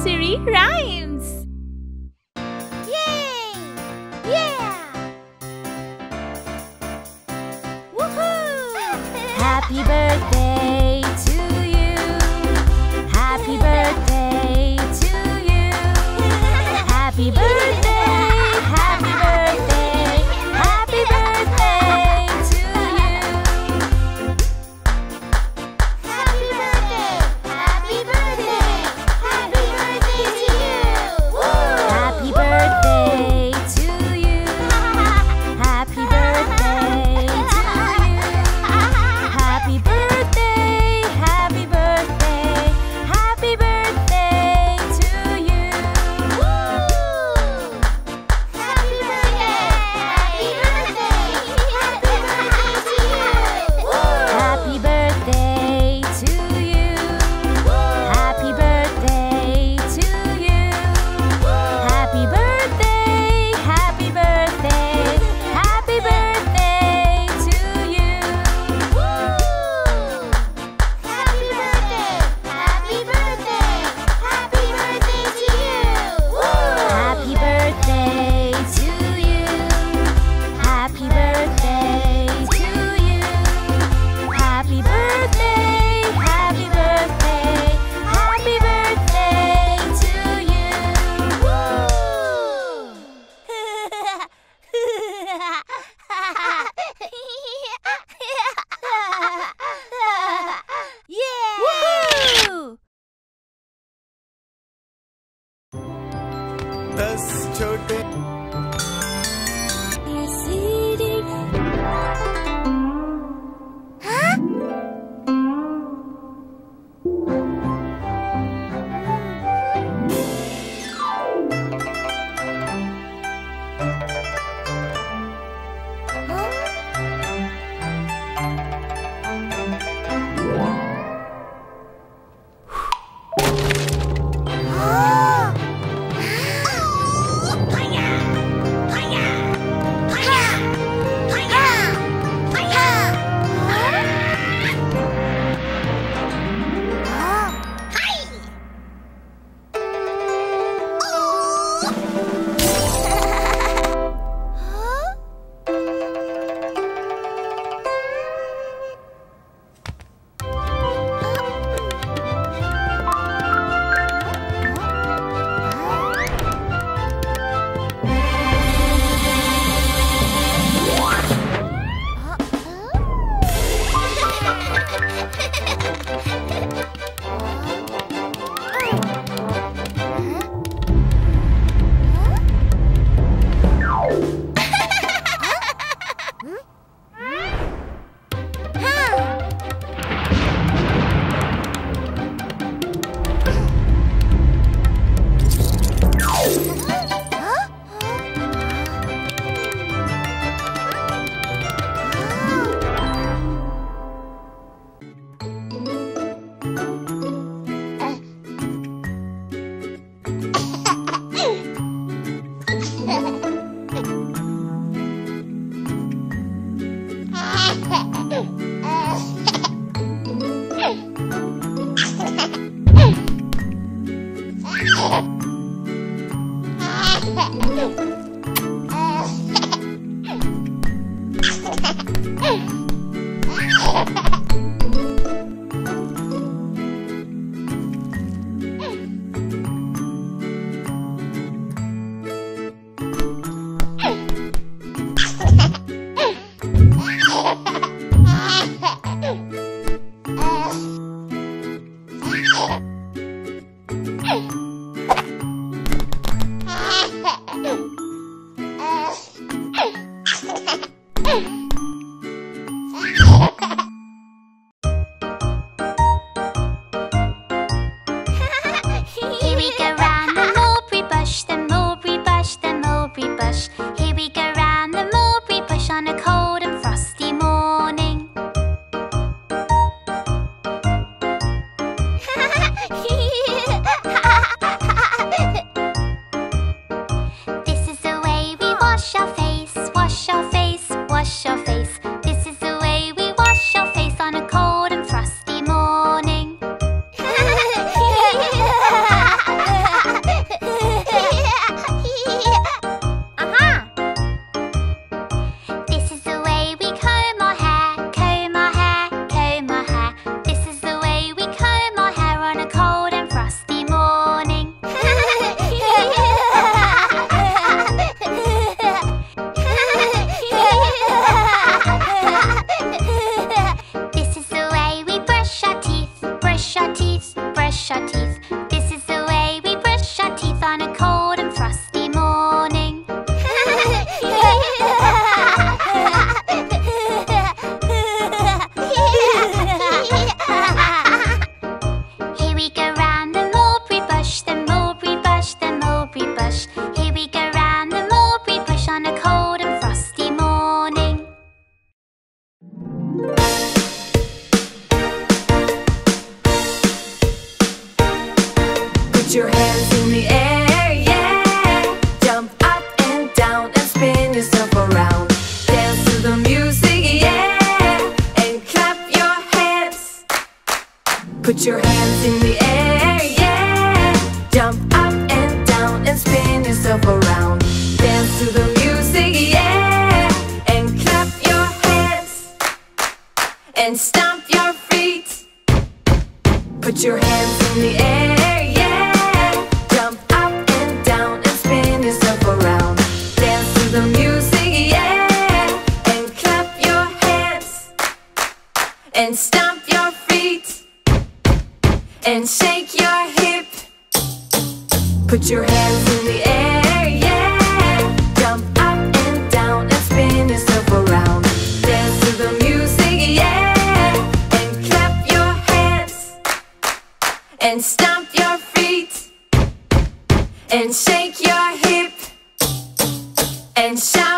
nursery rhymes. Ha ha ha! and stomp your feet. Put your hands in the air, yeah. Jump up and down and spin yourself around. Dance to the music, yeah. And clap your hands and stomp your feet and shake your hip. Put your hands and stomp your feet and shake your hip and shout.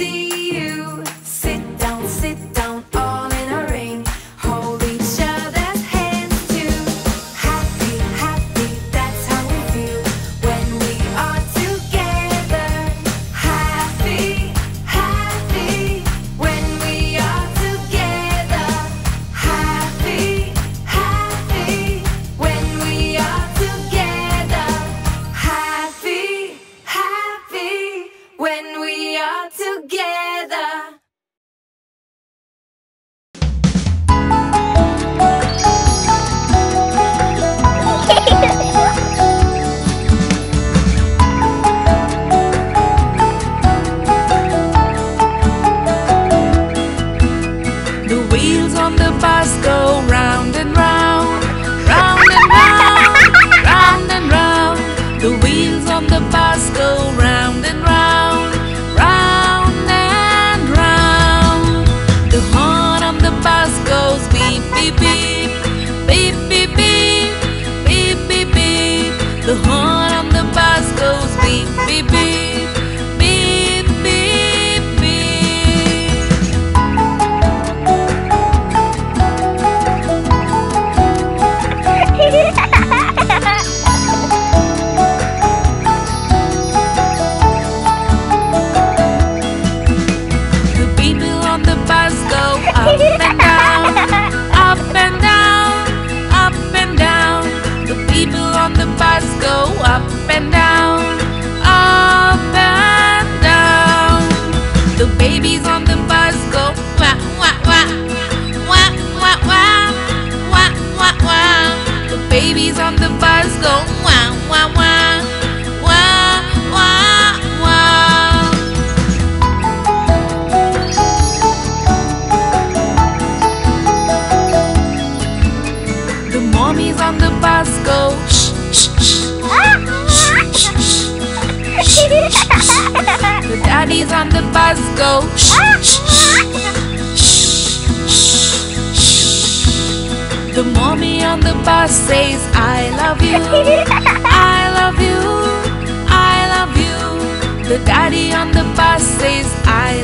see you. Go. The mommy on the bus says, I love you, I love you, I love you. The daddy on the bus says, I.